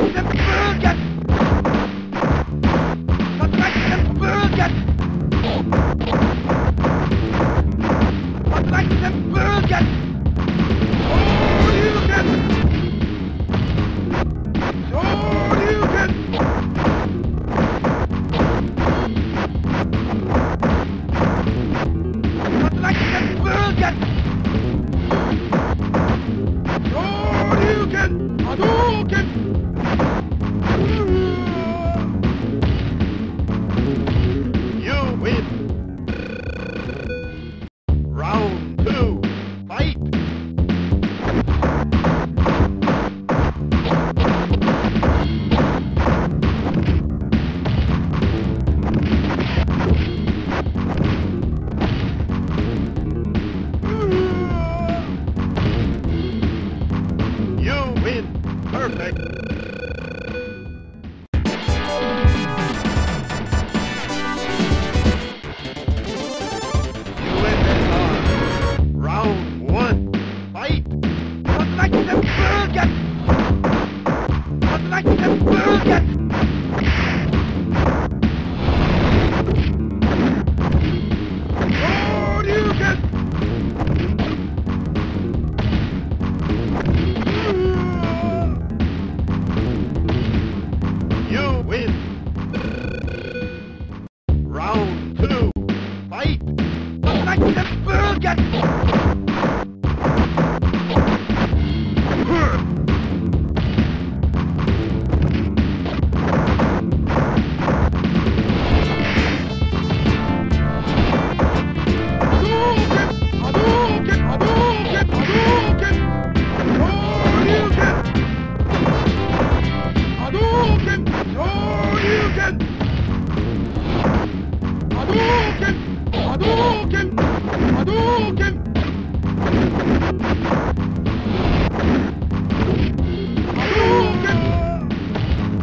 The get gets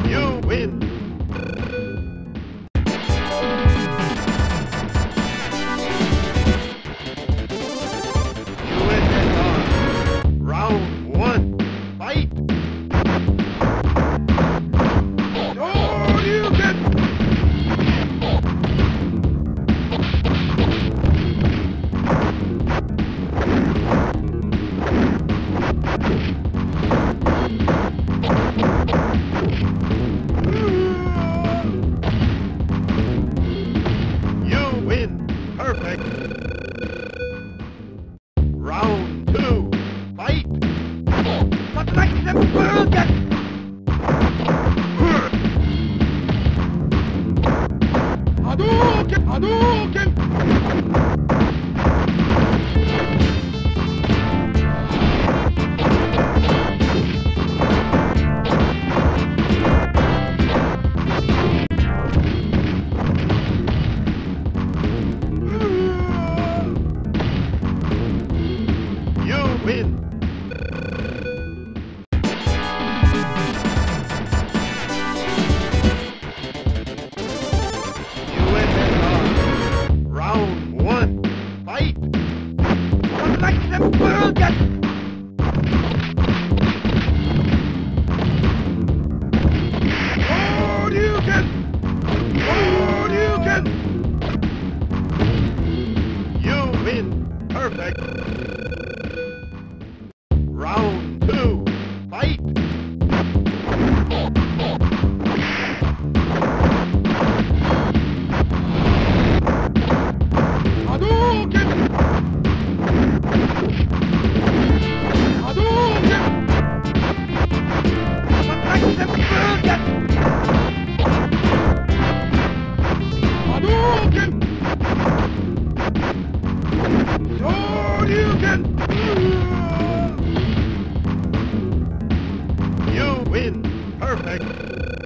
You win! Hadouken! in. Perfect. win. Perfect.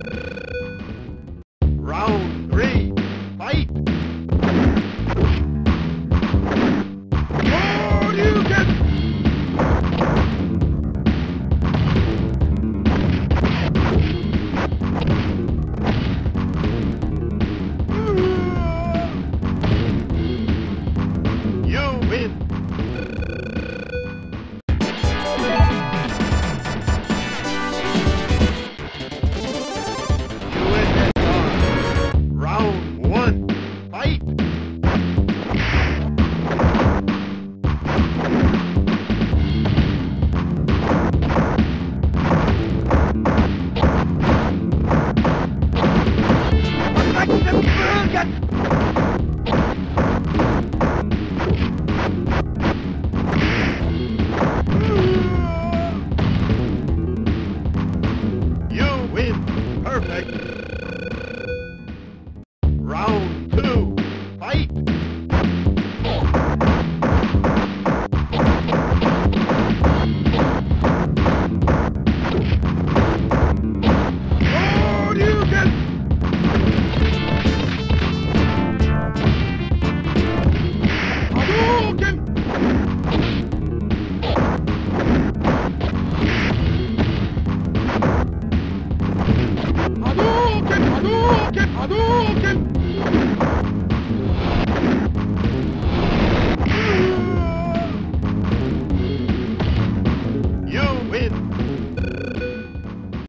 Perfect. Round two. Fight! Hadouken!